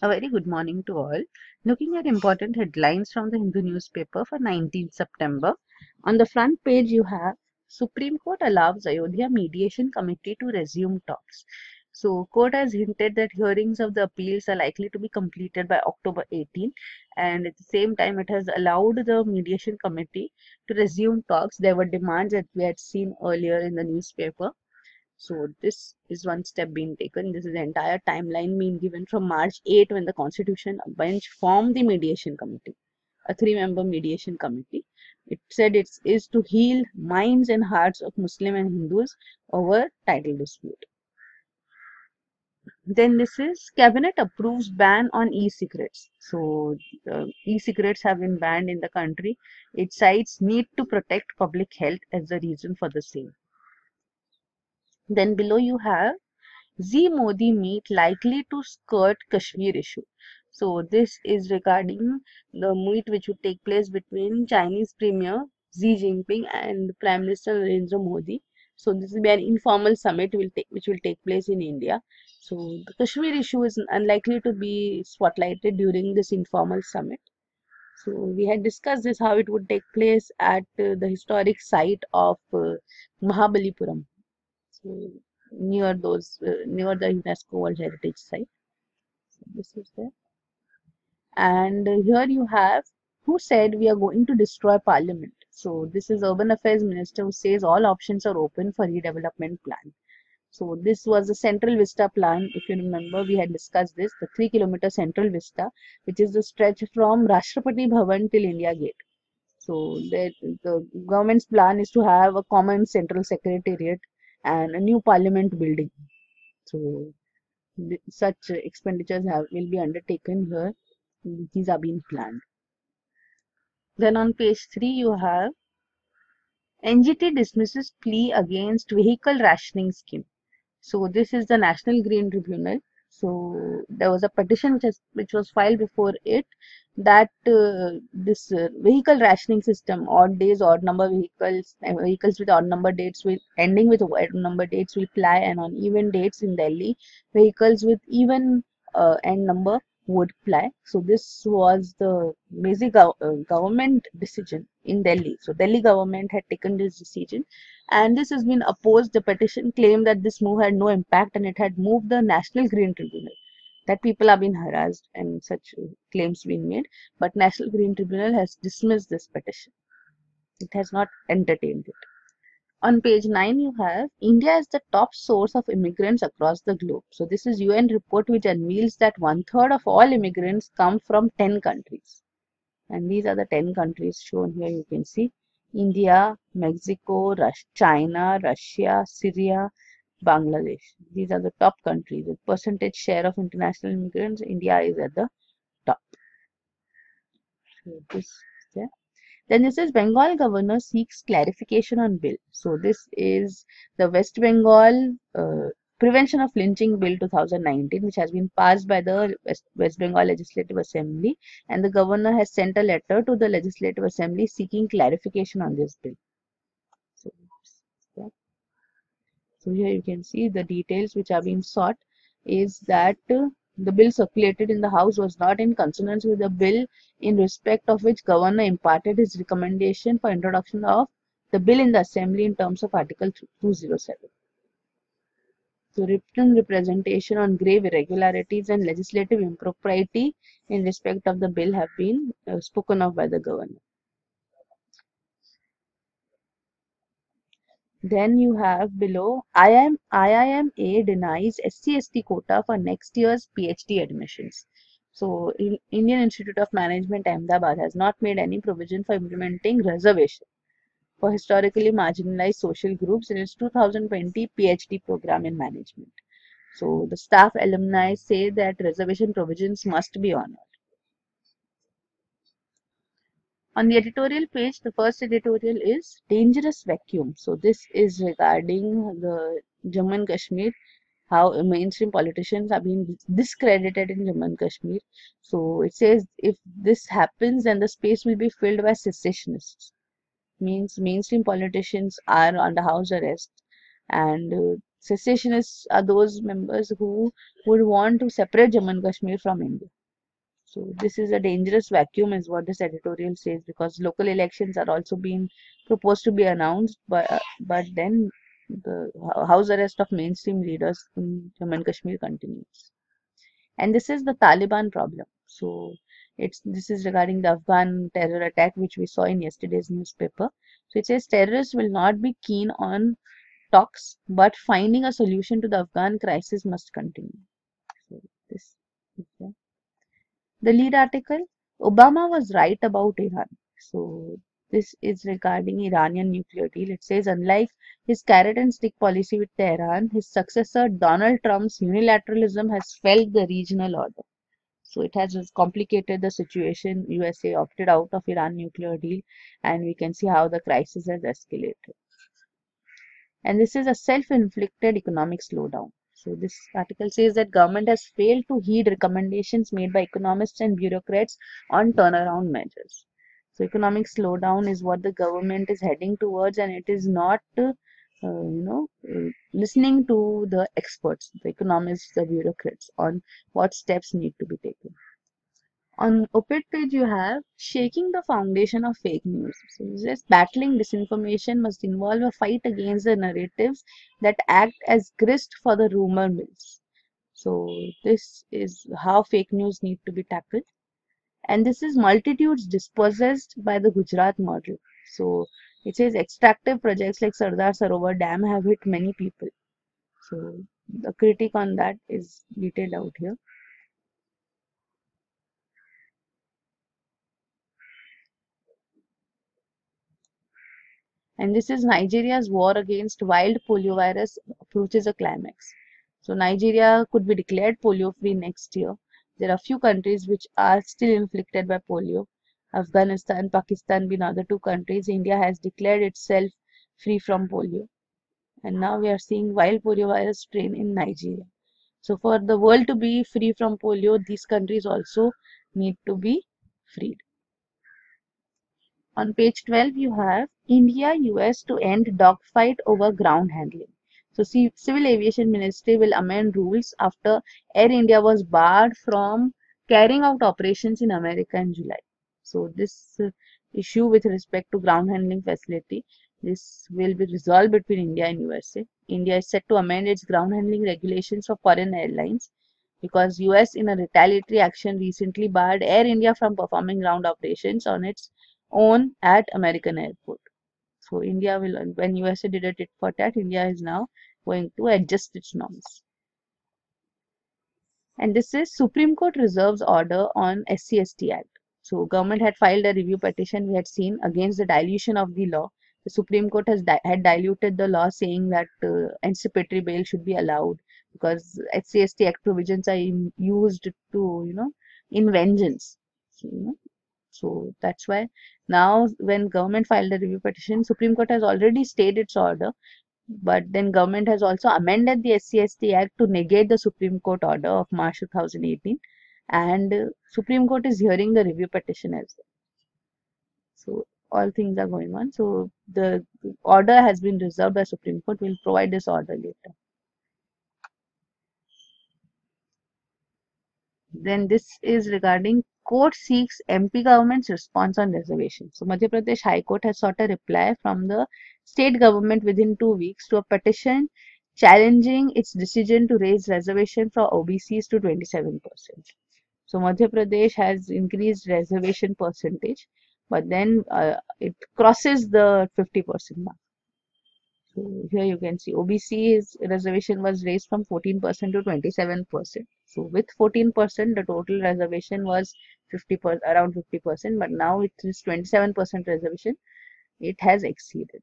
A very good morning to all. Looking at important headlines from the Hindu newspaper for 19th September. On the front page, you have Supreme Court allows Ayodhya Mediation Committee to resume talks. So, court has hinted that hearings of the appeals are likely to be completed by October 18, and at the same time, it has allowed the mediation committee to resume talks. There were demands that we had seen earlier in the newspaper so this is one step being taken. This is the entire timeline being given from March 8 when the Constitution bench formed the mediation committee, a three-member mediation committee. It said it is to heal minds and hearts of Muslim and Hindus over title dispute. Then this is cabinet approves ban on e-cigarettes. So uh, e-cigarettes have been banned in the country. It cites need to protect public health as the reason for the same. Then below you have Xi Modi meet likely to skirt Kashmir issue. So this is regarding the meet which would take place between Chinese Premier Xi Jinping and Prime Minister Narendra Modi. So this will be an informal summit will take, which will take place in India. So the Kashmir issue is unlikely to be spotlighted during this informal summit. So we had discussed this how it would take place at uh, the historic site of uh, Mahabalipuram near those uh, near the UNESCO World Heritage Site. So this is there. And here you have who said we are going to destroy Parliament. So this is Urban Affairs Minister who says all options are open for redevelopment plan. So this was the Central Vista plan. If you remember, we had discussed this, the three kilometer Central Vista, which is the stretch from Rashtrapati Bhavan till India Gate. So the, the government's plan is to have a common central secretariat and a new parliament building. So such expenditures have will be undertaken here. These are being planned. Then on page 3 you have NGT dismisses plea against vehicle rationing scheme. So this is the National Green Tribunal. So there was a petition which, has, which was filed before it that uh, this uh, vehicle rationing system, odd days, odd number vehicles, uh, vehicles with odd number dates will ending with odd number dates will ply, and on even dates in Delhi, vehicles with even uh, end number would ply. So this was the basic uh, government decision in Delhi. So Delhi government had taken this decision, and this has been opposed. The petition claimed that this move had no impact and it had moved the National Green Tribunal that people have been harassed and such claims been made. But National Green Tribunal has dismissed this petition. It has not entertained it. On page 9 you have India is the top source of immigrants across the globe. So this is UN report which unveils that one third of all immigrants come from 10 countries. And these are the 10 countries shown here you can see. India, Mexico, China, Russia, Syria, Bangladesh. These are the top countries. The percentage share of international immigrants, India is at the top. So this. Then this is Bengal governor seeks clarification on bill. So this is the West Bengal uh, Prevention of Lynching Bill 2019, which has been passed by the West, West Bengal Legislative Assembly, and the governor has sent a letter to the Legislative Assembly seeking clarification on this bill. So, so here you can see the details which are being sought is that uh, the bill circulated in the House was not in consonance with the bill in respect of which Governor imparted his recommendation for introduction of the bill in the Assembly in terms of Article 207. So written representation on grave irregularities and legislative impropriety in respect of the bill have been uh, spoken of by the Governor. Then you have below IIM, IIMA denies SC/ST quota for next year's PhD admissions. So Indian Institute of Management Ahmedabad has not made any provision for implementing reservation for historically marginalized social groups in its 2020 PhD program in management. So the staff alumni say that reservation provisions must be honored. On the editorial page, the first editorial is Dangerous Vacuum. So this is regarding the Jammu and Kashmir, how mainstream politicians are being discredited in Jammu and Kashmir. So it says if this happens, then the space will be filled by secessionists. Means mainstream politicians are under house arrest and uh, secessionists are those members who would want to separate Jammu and Kashmir from India. So this is a dangerous vacuum is what this editorial says because local elections are also being proposed to be announced but, uh, but then the house arrest of mainstream leaders in Jammu and Kashmir continues. And this is the Taliban problem. So it's this is regarding the Afghan terror attack which we saw in yesterday's newspaper. So it says terrorists will not be keen on talks, but finding a solution to the Afghan crisis must continue. So this okay. The lead article Obama was right about Iran. So this is regarding Iranian nuclear deal. It says unlike his carrot and stick policy with Tehran, his successor Donald Trump's unilateralism has felled the regional order. So it has complicated the situation. USA opted out of Iran nuclear deal and we can see how the crisis has escalated. And this is a self-inflicted economic slowdown. So this article says that government has failed to heed recommendations made by economists and bureaucrats on turnaround measures. So economic slowdown is what the government is heading towards and it is not, uh, you know, uh, listening to the experts, the economists, the bureaucrats on what steps need to be taken. On op-ed page you have shaking the foundation of fake news. So this battling disinformation must involve a fight against the narratives that act as grist for the rumor mills. So this is how fake news need to be tackled. And this is multitudes dispossessed by the Gujarat model. So it says extractive projects like Sardar Sarovar Dam have hit many people. So the critique on that is detailed out here. And this is Nigeria's war against wild polio virus approaches a climax. So Nigeria could be declared polio free next year. There are few countries which are still inflicted by polio. Afghanistan, Pakistan being other two countries. India has declared itself free from polio. And now we are seeing wild polio virus strain in Nigeria. So for the world to be free from polio, these countries also need to be freed. On page 12, you have India US to end dogfight over ground handling. So, Civil Aviation Ministry will amend rules after Air India was barred from carrying out operations in America in July. So, this uh, issue with respect to ground handling facility, this will be resolved between India and USA. India is set to amend its ground handling regulations for foreign airlines because US in a retaliatory action recently barred Air India from performing ground operations on its own at American airport. So India will, when USA did a tit for tat, India is now going to adjust its norms. And this is Supreme Court reserves order on SCST Act. So government had filed a review petition we had seen against the dilution of the law. The Supreme Court has di had diluted the law saying that uh, anticipatory bail should be allowed because SCST Act provisions are used to, you know, in vengeance. So, you know, so that's why now when government filed a review petition, Supreme Court has already stayed its order. But then government has also amended the SCST Act to negate the Supreme Court order of March 2018. And Supreme Court is hearing the review petition as well. So all things are going on. So the order has been reserved by Supreme Court. We'll provide this order later. Then this is regarding court seeks MP government's response on reservation. So Madhya Pradesh High Court has sought a reply from the state government within two weeks to a petition challenging its decision to raise reservation for OBCs to 27%. So Madhya Pradesh has increased reservation percentage, but then uh, it crosses the 50% mark. So here you can see OBC's reservation was raised from 14% to 27%. So with 14%, the total reservation was 50 per, around 50%, but now it is 27% reservation. It has exceeded.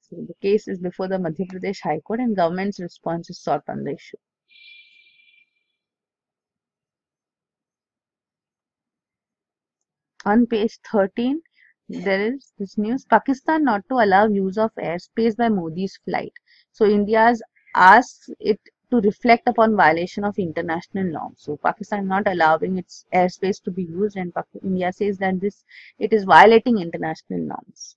So the case is before the Madhya Pradesh High Court and government's response is sought on the issue. On page 13, there is this news Pakistan not to allow use of airspace by Modi's flight. So India's asks it to reflect upon violation of international norms. So Pakistan not allowing its airspace to be used and India says that this it is violating international norms.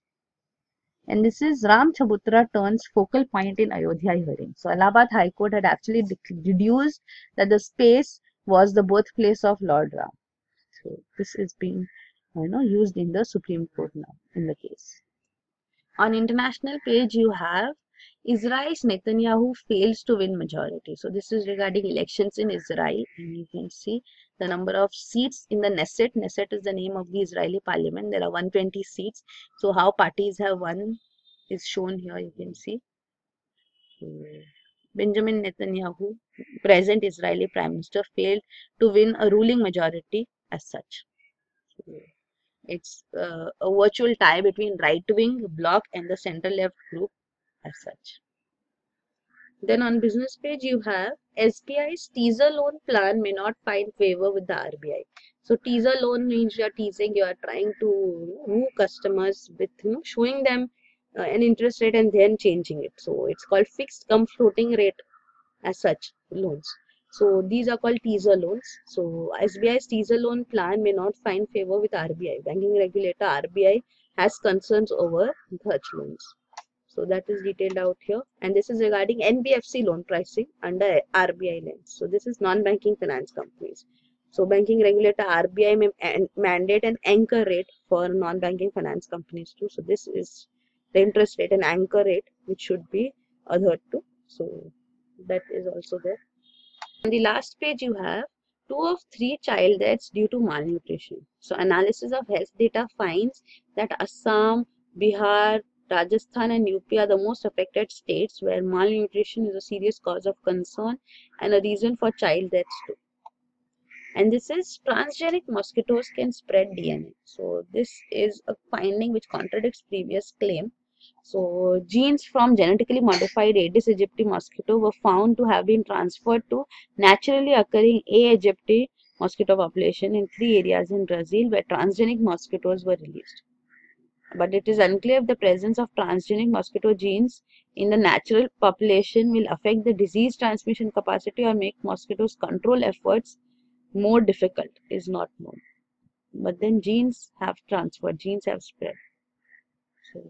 And this is Ram Chabutra turns focal point in Ayodhya hearing. So Allahabad High Court had actually deduced that the space was the birthplace of Lord Ram. So this is being you know used in the Supreme Court now in the case. On international page you have Israel's Netanyahu fails to win majority. So this is regarding elections in Israel and you can see the number of seats in the Knesset. Knesset is the name of the Israeli parliament. There are 120 seats. So how parties have won is shown here you can see. Benjamin Netanyahu, present Israeli Prime Minister, failed to win a ruling majority as such. It's uh, a virtual tie between right-wing bloc and the center-left group as such. Then on business page you have SBI's teaser loan plan may not find favor with the RBI. So teaser loan means you are teasing, you are trying to woo customers with you know, showing them uh, an interest rate and then changing it. So it's called fixed cum floating rate as such loans. So these are called teaser loans. So SBI's teaser loan plan may not find favor with RBI. Banking regulator RBI has concerns over such loans. So that is detailed out here. And this is regarding NBFC loan pricing under RBI lens. So this is non-banking finance companies. So banking regulator RBI may mandate an anchor rate for non-banking finance companies too. So this is the interest rate and anchor rate which should be adhered to. So that is also there. On the last page you have two of three child deaths due to malnutrition. So analysis of health data finds that Assam, Bihar, Rajasthan and UP are the most affected states where malnutrition is a serious cause of concern and a reason for child deaths too. And this is transgenic mosquitoes can spread DNA. So this is a finding which contradicts previous claim. So genes from genetically modified Aedes aegypti mosquito were found to have been transferred to naturally occurring A. aegypti mosquito population in three areas in Brazil where transgenic mosquitoes were released but it is unclear if the presence of transgenic mosquito genes in the natural population will affect the disease transmission capacity or make mosquitoes control efforts more difficult is not known but then genes have transferred genes have spread so,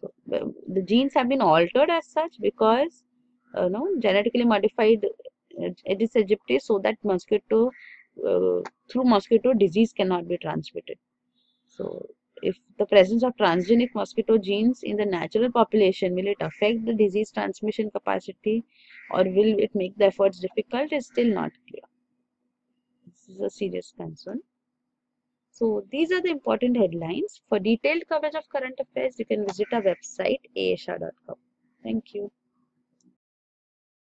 so the genes have been altered as such because uh, no genetically modified uh, Aedes aegypti so that mosquito uh, through mosquito disease cannot be transmitted so if the presence of transgenic mosquito genes in the natural population, will it affect the disease transmission capacity or will it make the efforts difficult is still not clear. This is a serious concern. So these are the important headlines. For detailed coverage of current affairs, you can visit our website aashah.com. Thank you.